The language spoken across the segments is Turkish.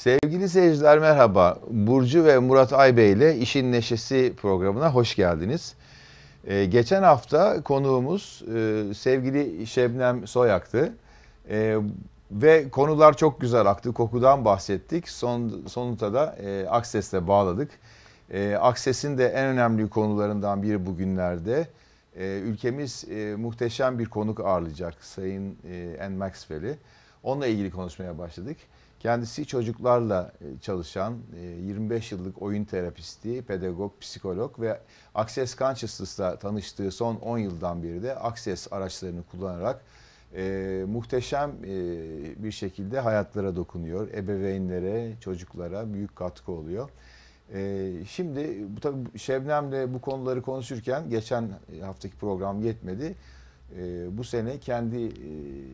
Sevgili seyirciler merhaba. Burcu ve Murat Aybey ile İşin Neşesi programına hoş geldiniz. Ee, geçen hafta konuğumuz e, sevgili Şebnem Soyak'tı. E, ve konular çok güzel aktı. Kokudan bahsettik. Son, sonunda da e, Akses'le bağladık. E, Akses'in de en önemli konularından biri bugünlerde. E, ülkemiz e, muhteşem bir konuk ağırlayacak Sayın e, Anne Maxwell'i. Onunla ilgili konuşmaya başladık. Kendisi çocuklarla e, çalışan 25 e, yıllık oyun terapisti, pedagog, psikolog ve Access Consciousness'la tanıştığı son 10 yıldan beri de Access araçlarını kullanarak e, muhteşem e, bir şekilde hayatlara dokunuyor. Ebeveynlere, çocuklara büyük katkı oluyor. E, şimdi bu tabii Şebnem'le bu konuları konuşurken geçen haftaki program yetmedi e, bu sene kendi e,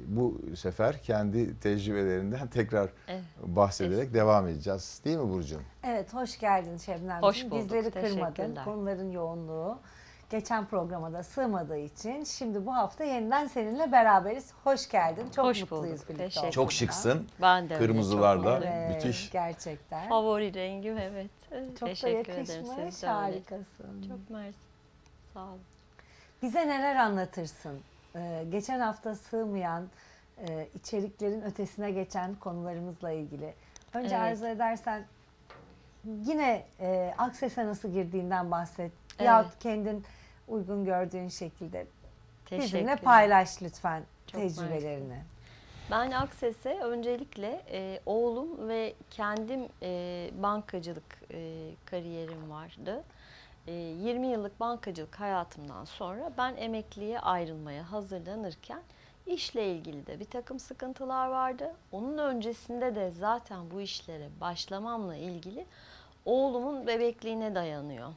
bu sefer kendi tecrübelerinden tekrar evet. bahsederek evet. devam edeceğiz. Değil mi Burcu? Evet, hoş geldin Şebnem. Hoş bulduk. Bizleri kırmadın. Konuların yoğunluğu geçen programa da sığmadığı için şimdi bu hafta yeniden seninle beraberiz. Hoş geldin. Çok Hoş mutluyuz bulduk. birlikte Çok şıksın. Ben de Kırmızılarla. Evet, Müthiş. Gerçekten. Favori rengim evet. Çok Teşekkür da yakışmış. Harikasın. Çok mersi. Sağ olun. Bize neler anlatırsın? Ee, geçen hafta sığmayan e, içeriklerin ötesine geçen konularımızla ilgili. Önce evet. arzu edersen yine e, Akses'e nasıl girdiğinden bahset. Evet. Yahut kendin uygun gördüğün şekilde bizimle paylaş lütfen Çok tecrübelerini. Mersi. Ben Akses'e öncelikle e, oğlum ve kendim e, bankacılık e, kariyerim vardı. 20 ee, yıllık bankacılık hayatımdan sonra ben emekliye ayrılmaya hazırlanırken işle ilgili de bir takım sıkıntılar vardı. Onun öncesinde de zaten bu işlere başlamamla ilgili oğlumun bebekliğine dayanıyor.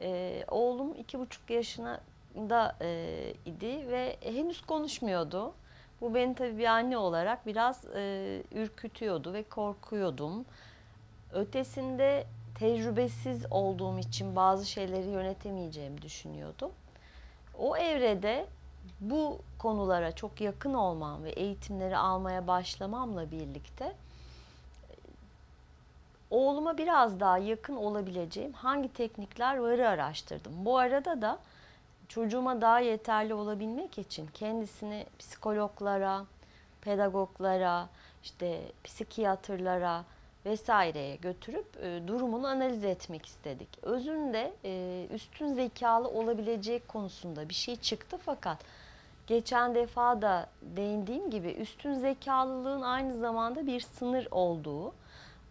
Ee, oğlum iki buçuk yaşında e, idi ve henüz konuşmuyordu. Bu beni tabii bir anne olarak biraz e, ürkütüyordu ve korkuyordum. Ötesinde tecrübesiz olduğum için bazı şeyleri yönetemeyeceğimi düşünüyordum. O evrede bu konulara çok yakın olmam ve eğitimleri almaya başlamamla birlikte oğluma biraz daha yakın olabileceğim hangi teknikler varı araştırdım. Bu arada da çocuğuma daha yeterli olabilmek için kendisini psikologlara, pedagoglara, işte psikiyatrlara, vesaireye götürüp e, durumunu analiz etmek istedik. Özünde e, üstün zekalı olabilecek konusunda bir şey çıktı fakat geçen defa da değindiğim gibi üstün zekalılığın aynı zamanda bir sınır olduğu,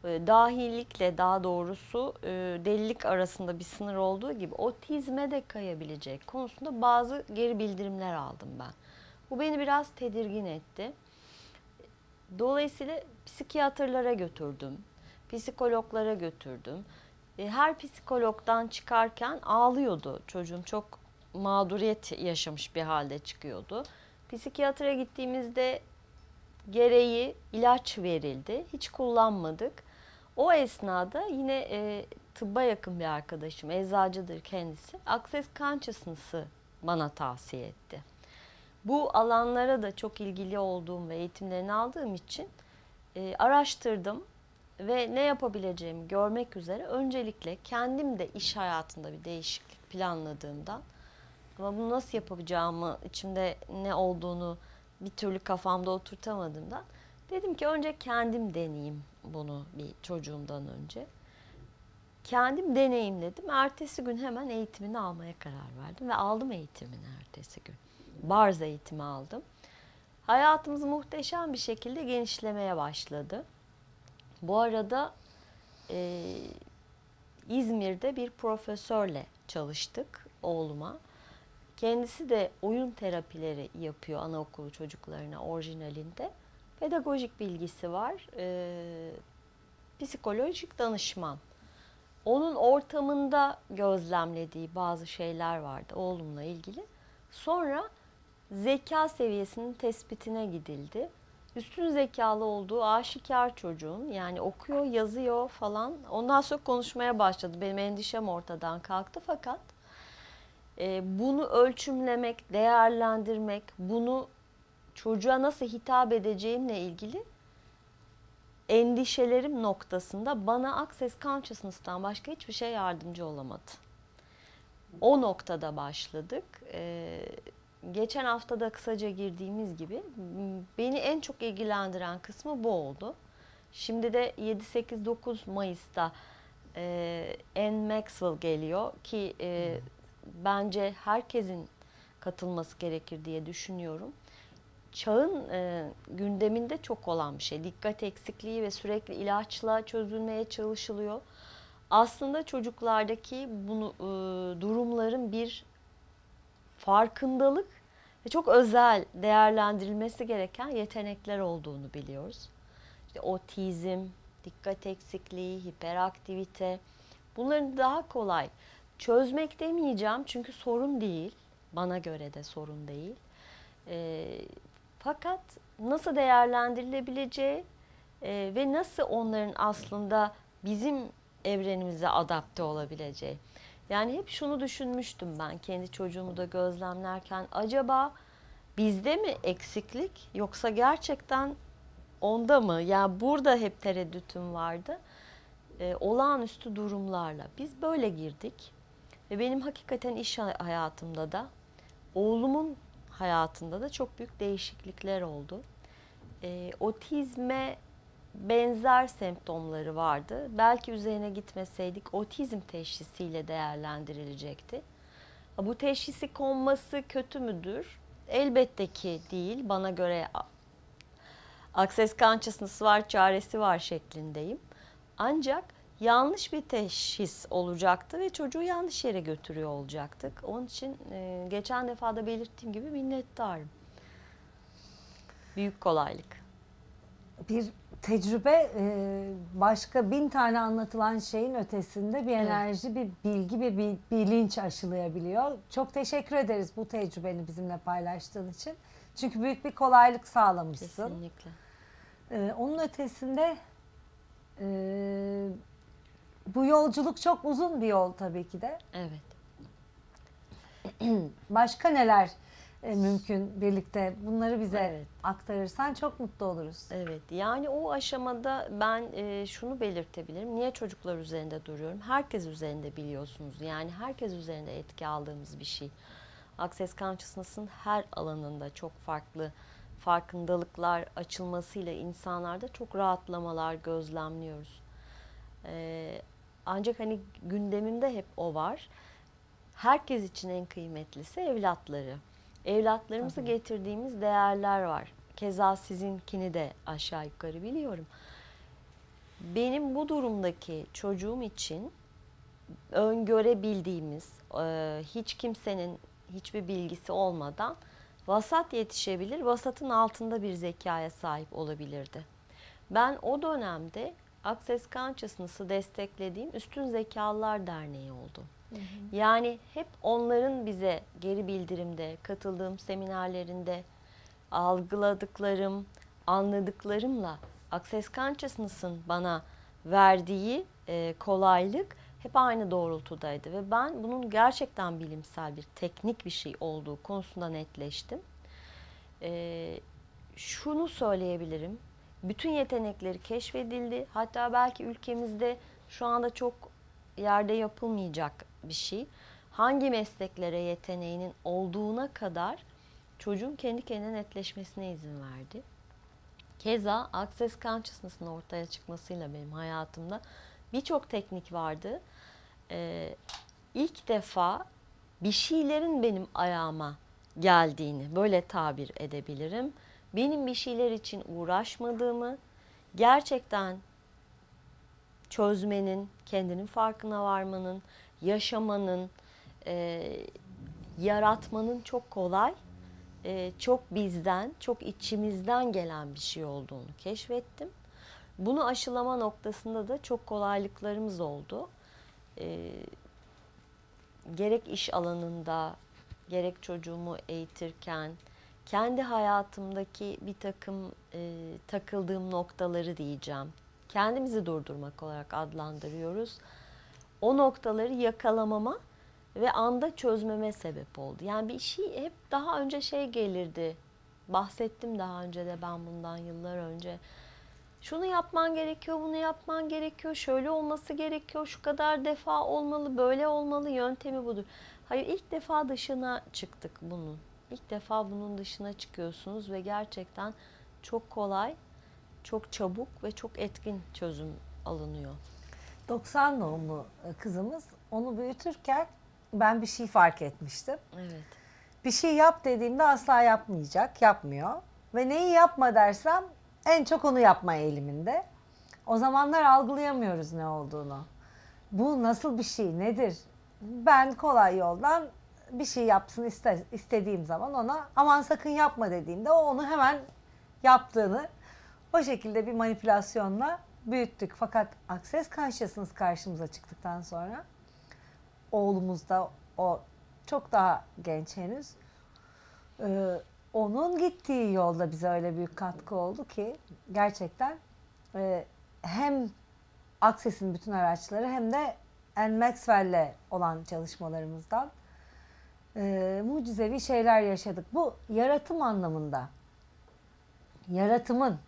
e, dahillikle daha doğrusu e, delilik arasında bir sınır olduğu gibi otizme de kayabilecek konusunda bazı geri bildirimler aldım ben. Bu beni biraz tedirgin etti. Dolayısıyla psikiyatrlara götürdüm, psikologlara götürdüm. E, her psikologdan çıkarken ağlıyordu çocuğum. Çok mağduriyet yaşamış bir halde çıkıyordu. Psikiyatra gittiğimizde gereği ilaç verildi. Hiç kullanmadık. O esnada yine e, tıbba yakın bir arkadaşım, eczacıdır kendisi. Access Consciousness'ı bana tavsiye etti. Bu alanlara da çok ilgili olduğum ve eğitimlerini aldığım için e, araştırdım ve ne yapabileceğimi görmek üzere öncelikle kendim de iş hayatında bir değişiklik planladığımdan ama bunu nasıl yapacağımı içimde ne olduğunu bir türlü kafamda oturtamadığımdan dedim ki önce kendim deneyeyim bunu bir çocuğumdan önce. Kendim deneyimledim. Ertesi gün hemen eğitimini almaya karar verdim ve aldım eğitimini ertesi gün. Barz eğitimi aldım. Hayatımız muhteşem bir şekilde genişlemeye başladı. Bu arada e, İzmir'de bir profesörle çalıştık oğluma. Kendisi de oyun terapileri yapıyor anaokulu çocuklarına orijinalinde. Pedagojik bilgisi var. E, psikolojik danışman. Onun ortamında gözlemlediği bazı şeyler vardı oğlumla ilgili. Sonra zeka seviyesinin tespitine gidildi. Üstün zekalı olduğu aşikar çocuğun yani okuyor, yazıyor falan. Ondan sonra konuşmaya başladı. Benim endişem ortadan kalktı fakat e, bunu ölçümlemek, değerlendirmek, bunu çocuğa nasıl hitap edeceğimle ilgili endişelerim noktasında bana Access Consciousness'tan başka hiçbir şey yardımcı olamadı. O noktada başladık. Ee, geçen hafta da kısaca girdiğimiz gibi beni en çok ilgilendiren kısmı bu oldu. Şimdi de 7-8-9 Mayıs'ta e, Anne Maxwell geliyor ki e, bence herkesin katılması gerekir diye düşünüyorum. Çağın e, gündeminde çok olan bir şey. Dikkat eksikliği ve sürekli ilaçla çözülmeye çalışılıyor. Aslında çocuklardaki bunu e, durumların bir farkındalık ve çok özel değerlendirilmesi gereken yetenekler olduğunu biliyoruz. İşte otizm, dikkat eksikliği, hiperaktivite bunların daha kolay çözmek demeyeceğim çünkü sorun değil. Bana göre de sorun değil. E, fakat nasıl değerlendirilebileceği e, ve nasıl onların aslında bizim evrenimize adapte olabileceği. Yani hep şunu düşünmüştüm ben kendi çocuğumu da gözlemlerken. Acaba bizde mi eksiklik yoksa gerçekten onda mı? Yani burada hep tereddütüm vardı. Ee, olağanüstü durumlarla. Biz böyle girdik. Ve benim hakikaten iş hayatımda da oğlumun hayatında da çok büyük değişiklikler oldu. Ee, otizme benzer semptomları vardı. Belki üzerine gitmeseydik otizm teşhisiyle değerlendirilecekti. Bu teşhisi konması kötü müdür? Elbette ki değil. Bana göre access consciousness var, çaresi var şeklindeyim. Ancak yanlış bir teşhis olacaktı ve çocuğu yanlış yere götürüyor olacaktık. Onun için e, geçen defa da belirttiğim gibi minnettarım. Büyük kolaylık. Bir tecrübe e, başka bin tane anlatılan şeyin ötesinde bir enerji, bir bilgi, bir, bir bilinç aşılayabiliyor. Çok teşekkür ederiz bu tecrübeni bizimle paylaştığın için. Çünkü büyük bir kolaylık sağlamışsın. Kesinlikle. Ee, onun ötesinde e, bu yolculuk çok uzun bir yol tabii ki de. Evet. Başka neler e, mümkün birlikte bunları bize Evet. aktarırsan çok mutlu oluruz. Evet yani o aşamada ben e, şunu belirtebilirim. Niye çocuklar üzerinde duruyorum? Herkes üzerinde biliyorsunuz. Yani herkes üzerinde etki aldığımız bir şey. Access Consciousness'ın her alanında çok farklı farkındalıklar açılmasıyla insanlarda çok rahatlamalar gözlemliyoruz. E, ancak hani gündemimde hep o var. Herkes için en kıymetlisi evlatları. Evlatlarımızı Tabii. getirdiğimiz değerler var. Keza sizinkini de aşağı yukarı biliyorum. Benim bu durumdaki çocuğum için öngörebildiğimiz, e, hiç kimsenin hiçbir bilgisi olmadan vasat yetişebilir, vasatın altında bir zekaya sahip olabilirdi. Ben o dönemde Access Consciousness'ı desteklediğim Üstün Zekalılar Derneği oldu. Yani hep onların bize geri bildirimde, katıldığım seminerlerinde algıladıklarım, anladıklarımla Access Consciousness'ın bana verdiği e, kolaylık hep aynı doğrultudaydı ve ben bunun gerçekten bilimsel bir teknik bir şey olduğu konusunda netleştim. E, şunu söyleyebilirim. Bütün yetenekleri keşfedildi. Hatta belki ülkemizde şu anda çok yerde yapılmayacak bir şey. Hangi mesleklere yeteneğinin olduğuna kadar çocuğun kendi kendine netleşmesine izin verdi. Keza Access Consciousness'ın ortaya çıkmasıyla benim hayatımda birçok teknik vardı. Ee, ilk defa bir şeylerin benim ayağıma geldiğini böyle tabir edebilirim. Benim bir şeyler için uğraşmadığımı, gerçekten çözmenin, kendinin farkına varmanın, yaşamanın, e, yaratmanın çok kolay, e, çok bizden, çok içimizden gelen bir şey olduğunu keşfettim. Bunu aşılama noktasında da çok kolaylıklarımız oldu. E, gerek iş alanında, gerek çocuğumu eğitirken, kendi hayatımdaki bir takım e, takıldığım noktaları diyeceğim. Kendimizi durdurmak olarak adlandırıyoruz. O noktaları yakalamama ve anda çözmeme sebep oldu. Yani bir şey hep daha önce şey gelirdi. Bahsettim daha önce de ben bundan yıllar önce. şunu yapman gerekiyor, bunu yapman gerekiyor, şöyle olması gerekiyor, şu kadar defa olmalı, böyle olmalı, yöntemi budur. Hayır ilk defa dışına çıktık bunun. İlk defa bunun dışına çıkıyorsunuz ve gerçekten çok kolay, çok çabuk ve çok etkin çözüm alınıyor. 90 doğumlu e, kızımız onu büyütürken ben bir şey fark etmiştim. Evet. Bir şey yap dediğimde asla yapmayacak, yapmıyor. Ve neyi yapma dersem en çok onu yapma eğiliminde. O zamanlar algılayamıyoruz ne olduğunu. Bu nasıl bir şey, nedir? Ben kolay yoldan bir şey yapsın iste, istediğim zaman ona aman sakın yapma dediğimde o onu hemen yaptığını o şekilde bir manipülasyonla büyüttük. Fakat Access Consciousness karşımıza çıktıktan sonra oğlumuz da o çok daha genç henüz. Ee, onun gittiği yolda bize öyle büyük katkı oldu ki gerçekten e, hem Access'in bütün araçları hem de Anne Maxwell'le olan çalışmalarımızdan e, mucizevi şeyler yaşadık. Bu yaratım anlamında yaratımın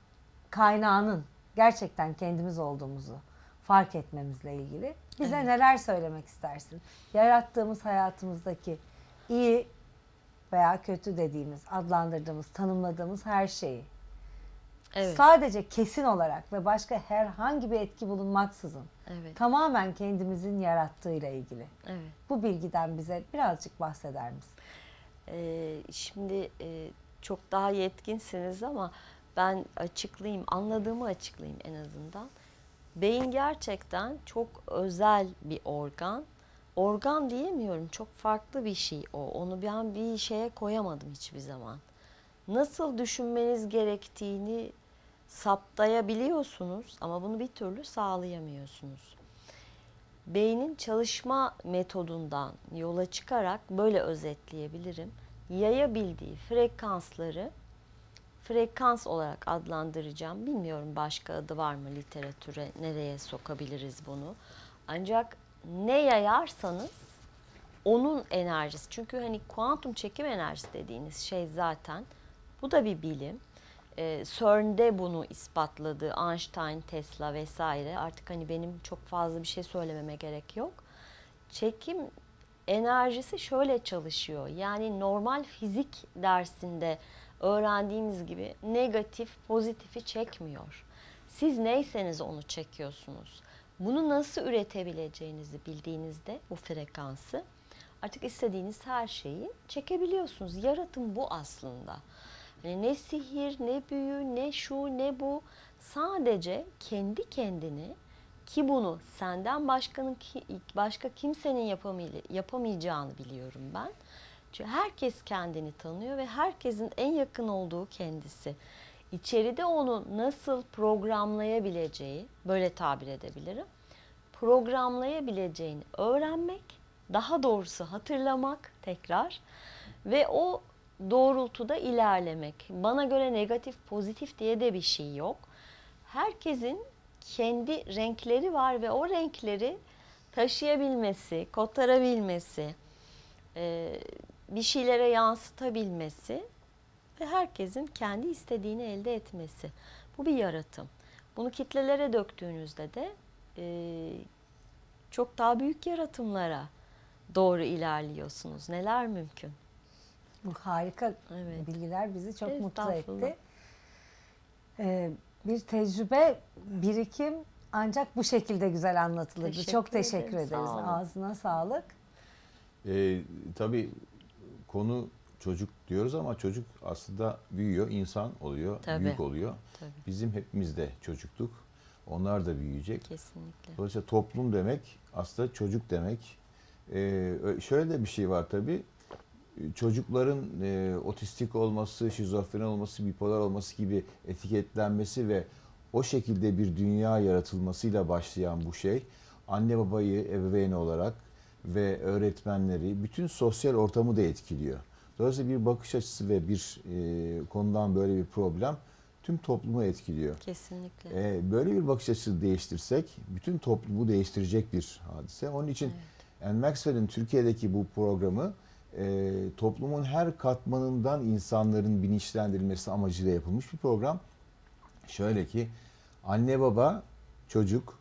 kaynağının gerçekten kendimiz olduğumuzu fark etmemizle ilgili bize Evet. neler söylemek istersin? Yarattığımız hayatımızdaki iyi veya kötü dediğimiz, adlandırdığımız, tanımladığımız her şeyi Evet. sadece kesin olarak ve başka herhangi bir etki bulunmaksızın Evet. tamamen kendimizin yarattığıyla ilgili. Evet. Bu bilgiden bize birazcık bahseder misin? Ee, şimdi e, çok daha yetkinsiniz ama ben açıklayayım, anladığımı açıklayayım en azından. Beyin gerçekten çok özel bir organ. Organ diyemiyorum, çok farklı bir şey o. Onu ben bir şeye koyamadım hiçbir zaman. Nasıl düşünmeniz gerektiğini saptayabiliyorsunuz ama bunu bir türlü sağlayamıyorsunuz beynin çalışma metodundan yola çıkarak böyle özetleyebilirim. Yayabildiği frekansları frekans olarak adlandıracağım. Bilmiyorum başka adı var mı literatüre, nereye sokabiliriz bunu. Ancak ne yayarsanız onun enerjisi. Çünkü hani kuantum çekim enerjisi dediğiniz şey zaten bu da bir bilim. Ee, CERN'de bunu ispatladı. Einstein, Tesla vesaire. Artık hani benim çok fazla bir şey söylememe gerek yok. Çekim enerjisi şöyle çalışıyor. Yani normal fizik dersinde öğrendiğimiz gibi negatif, pozitifi çekmiyor. Siz neyseniz onu çekiyorsunuz. Bunu nasıl üretebileceğinizi bildiğinizde bu frekansı artık istediğiniz her şeyi çekebiliyorsunuz. Yaratım bu aslında. Hani ne sihir, ne büyü, ne şu, ne bu. Sadece kendi kendini ki bunu senden başkanın başka kimsenin yapamay- yapamayacağını biliyorum ben. Çünkü herkes kendini tanıyor ve herkesin en yakın olduğu kendisi. İçeride onu nasıl programlayabileceği, böyle tabir edebilirim. Programlayabileceğini öğrenmek, daha doğrusu hatırlamak tekrar ve o doğrultuda ilerlemek. Bana göre negatif, pozitif diye de bir şey yok. Herkesin kendi renkleri var ve o renkleri taşıyabilmesi, kotarabilmesi, bir şeylere yansıtabilmesi ve herkesin kendi istediğini elde etmesi. Bu bir yaratım. Bunu kitlelere döktüğünüzde de e, çok daha büyük yaratımlara doğru ilerliyorsunuz. Neler mümkün? Bu harika Evet. bilgiler bizi çok mutlu etti. Ee, bir tecrübe, birikim ancak bu şekilde güzel anlatılırdı. Teşekkür çok teşekkür ederim, sağ ederiz. olun. Ağzına sağlık. Ee, tabii konu çocuk diyoruz ama çocuk aslında büyüyor, insan oluyor, Tabii. büyük oluyor. Tabii. Bizim hepimiz de çocuktuk. Onlar da büyüyecek. Kesinlikle. Dolayısıyla toplum demek aslında çocuk demek. Ee, şöyle de bir şey var tabii. Çocukların e, otistik olması, şizofren olması, bipolar olması gibi etiketlenmesi ve o şekilde bir dünya yaratılmasıyla başlayan bu şey anne babayı ebeveyn olarak ve öğretmenleri, bütün sosyal ortamı da etkiliyor. Dolayısıyla bir bakış açısı ve bir e, konudan böyle bir problem tüm toplumu etkiliyor. Kesinlikle. Ee, böyle bir bakış açısı değiştirsek bütün toplumu değiştirecek bir hadise. Onun için Anne Maxwell'in Türkiye'deki bu programı e, toplumun her katmanından insanların bilinçlendirilmesi amacıyla yapılmış bir program. Şöyle ki Anne baba, çocuk,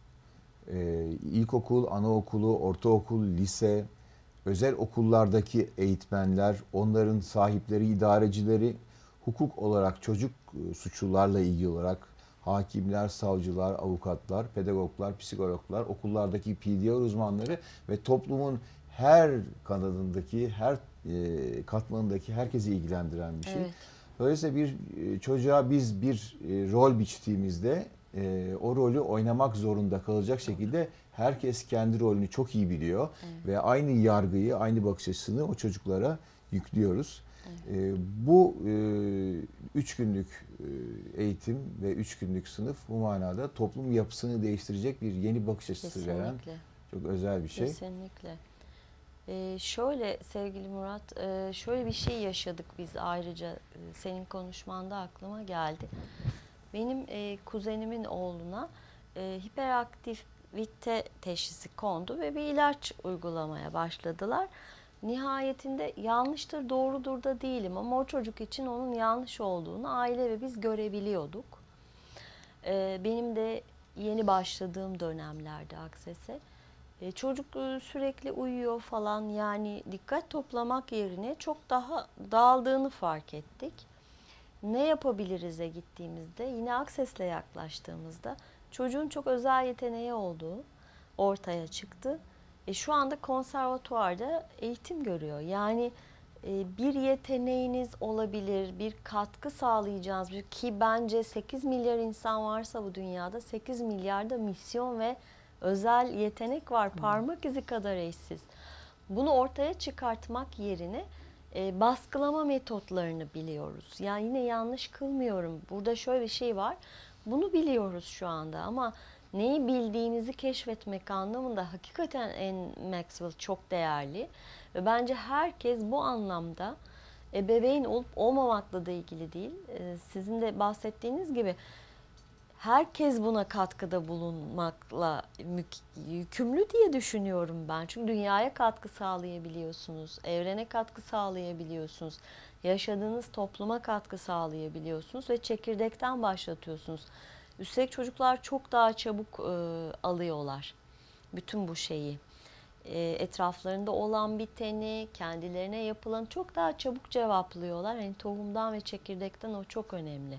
e, ilkokul, anaokulu, ortaokul, lise, özel okullardaki eğitmenler, onların sahipleri, idarecileri, hukuk olarak çocuk e, suçlularla ilgili olarak hakimler, savcılar, avukatlar, pedagoglar, psikologlar, okullardaki PDR uzmanları ve toplumun her kanadındaki, her e, katmanındaki herkesi ilgilendiren bir şey. Evet. Dolayısıyla bir e, çocuğa biz bir e, rol biçtiğimizde e, o rolü oynamak zorunda kalacak şekilde herkes kendi rolünü çok iyi biliyor ve aynı yargıyı, aynı bakış açısını o çocuklara yüklüyoruz. E, bu e, üç günlük e, eğitim ve üç günlük sınıf bu manada toplum yapısını değiştirecek bir yeni bakış açısı veren Kesinlikle. çok özel bir şey. Kesinlikle. Ee, şöyle sevgili Murat, e, şöyle bir şey yaşadık biz ayrıca e, senin konuşmanda aklıma geldi. Benim e, kuzenimin oğluna e, hiperaktivite teşhisi kondu ve bir ilaç uygulamaya başladılar. Nihayetinde yanlıştır doğrudur da değilim ama o çocuk için onun yanlış olduğunu aile ve biz görebiliyorduk. Ee, benim de yeni başladığım dönemlerde Akses'e e, çocuk e, sürekli uyuyor falan yani dikkat toplamak yerine çok daha dağıldığını fark ettik. Ne yapabiliriz'e gittiğimizde yine Akses'le yaklaştığımızda çocuğun çok özel yeteneği olduğu ortaya çıktı. E, şu anda konservatuvarda eğitim görüyor. Yani e, bir yeteneğiniz olabilir, bir katkı sağlayacağınız bir ki bence 8 milyar insan varsa bu dünyada 8 milyarda misyon ve özel yetenek var. Parmak izi kadar eşsiz. Bunu ortaya çıkartmak yerine e, baskılama metotlarını biliyoruz. Yani yine yanlış kılmıyorum. Burada şöyle bir şey var. Bunu biliyoruz şu anda ama neyi bildiğinizi keşfetmek anlamında hakikaten en Maxwell çok değerli. Ve bence herkes bu anlamda ebeveyn olup olmamakla da ilgili değil. E, sizin de bahsettiğiniz gibi herkes buna katkıda bulunmakla yükümlü diye düşünüyorum ben. Çünkü dünyaya katkı sağlayabiliyorsunuz, evrene katkı sağlayabiliyorsunuz, yaşadığınız topluma katkı sağlayabiliyorsunuz ve çekirdekten başlatıyorsunuz. Üstelik çocuklar çok daha çabuk e, alıyorlar bütün bu şeyi. E, etraflarında olan biteni, kendilerine yapılan çok daha çabuk cevaplıyorlar. Yani tohumdan ve çekirdekten o çok önemli.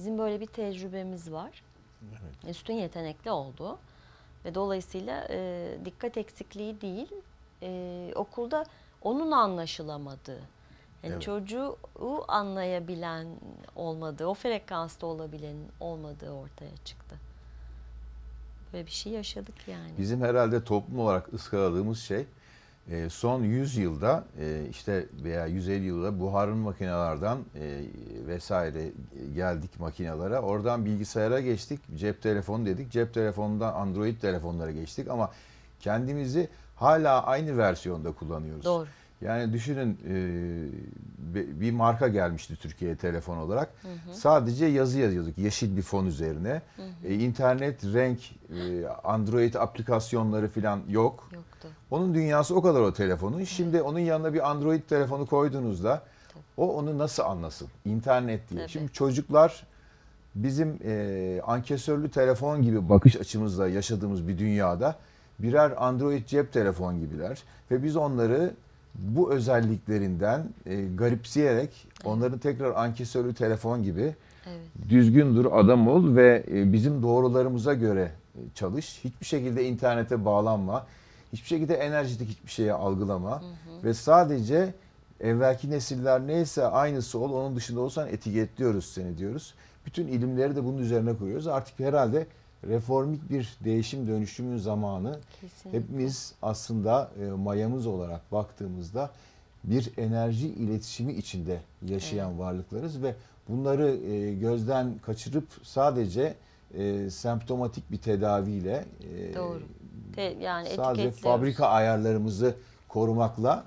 Bizim böyle bir tecrübemiz var. Üstün yetenekli oldu. Ve dolayısıyla e, dikkat eksikliği değil, e, okulda onun anlaşılamadığı. Yani Evet. çocuğu anlayabilen olmadığı, o frekansta olabilenin olmadığı ortaya çıktı. Böyle bir şey yaşadık yani. Bizim herhalde toplum olarak ıskaladığımız şey e, son 100 yılda e, işte veya 150 yılda buharın makinelerden e, vesaire geldik makinalara. Oradan bilgisayara geçtik. Cep telefonu dedik. Cep telefonundan Android telefonlara geçtik ama kendimizi hala aynı versiyonda kullanıyoruz. Doğru. Yani düşünün e, bir marka gelmişti Türkiye'ye telefon olarak. Sadece yazı yazıyorduk yeşil bir fon üzerine. E, internet, renk, e, Android aplikasyonları falan yok. Yoktu. Onun dünyası o kadar o telefonun. Şimdi onun yanına bir Android telefonu koyduğunuzda o onu nasıl anlasın? İnternet diye. Tabii. Şimdi çocuklar bizim e, ankesörlü telefon gibi bakış açımızla yaşadığımız bir dünyada birer Android cep telefon gibiler ve biz onları bu özelliklerinden e, garipseyerek onların tekrar ankesörlü telefon gibi Evet. düzgün dur, adam ol ve e, bizim doğrularımıza göre e, çalış. Hiçbir şekilde internete bağlanma. Hiçbir şekilde enerjitik hiçbir şeye algılama. Ve sadece evvelki nesiller neyse aynısı ol, onun dışında olsan etiketliyoruz seni diyoruz. Bütün ilimleri de bunun üzerine koyuyoruz. Artık herhalde reformik bir değişim dönüşümün zamanı. Kesinlikle. Hepimiz aslında e, mayamız olarak baktığımızda bir enerji iletişimi içinde yaşayan varlıklarız ve bunları e, gözden kaçırıp sadece e, semptomatik bir tedaviyle e, Doğru. Te- yani sadece fabrika ayarlarımızı korumakla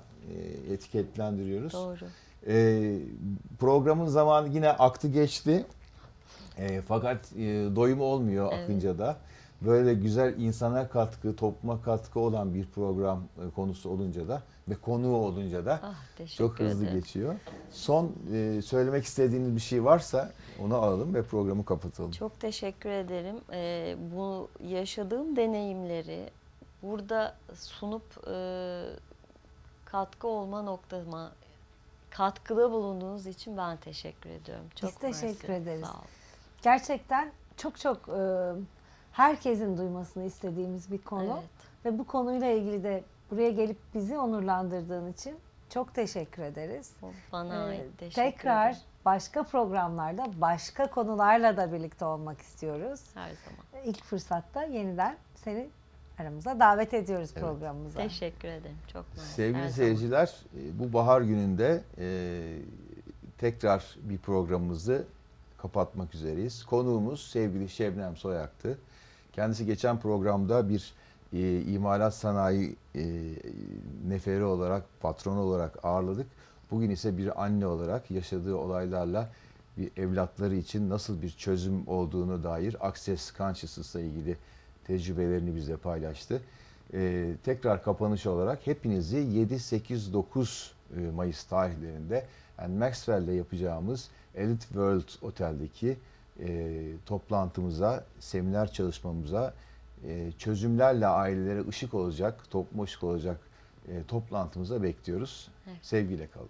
e, etiketlendiriyoruz. Doğru. E, programın zamanı yine aktı geçti. E, fakat e, doyum olmuyor Evet. akınca da. böyle güzel insana katkı, topluma katkı olan bir program e, konusu olunca da ve konuğu olunca da Ah, çok hızlı ederim. geçiyor. Son e, söylemek istediğiniz bir şey varsa onu alalım ve programı kapatalım. Çok teşekkür ederim. Ee, bu yaşadığım deneyimleri burada sunup e, katkı olma noktama katkıda bulunduğunuz için ben teşekkür ediyorum. Çok teşekkür mersi. ederiz. Sağ olun. Gerçekten çok çok e, herkesin duymasını istediğimiz bir konu. Evet. Ve bu konuyla ilgili de buraya gelip bizi onurlandırdığın için çok teşekkür ederiz. Bana Ee, ait. Teşekkür tekrar ederim. başka programlarda başka konularla da birlikte olmak istiyoruz. Her zaman. İlk fırsatta yeniden seni aramıza davet ediyoruz Evet. programımıza. Teşekkür ederim. Çok. Her Sevgili zaman. seyirciler, e, bu bahar gününde e, tekrar bir programımızı kapatmak üzereyiz. Konuğumuz sevgili Şebnem Soyak'tı. Kendisi geçen programda bir e, imalat sanayi e, neferi olarak, patronu olarak ağırladık. Bugün ise bir anne olarak yaşadığı olaylarla bir evlatları için nasıl bir çözüm olduğunu dair Access Consciousness'la ilgili tecrübelerini bizle paylaştı. Ee, tekrar kapanış olarak hepinizi 7, 8, 9 e, Mayıs tarihlerinde and Maxwell'de yapacağımız Elite World Otel'deki e, toplantımıza, seminer çalışmamıza, e, çözümlerle ailelere ışık olacak, topluma ışık olacak e, toplantımıza bekliyoruz. Evet. Sevgiyle kalın.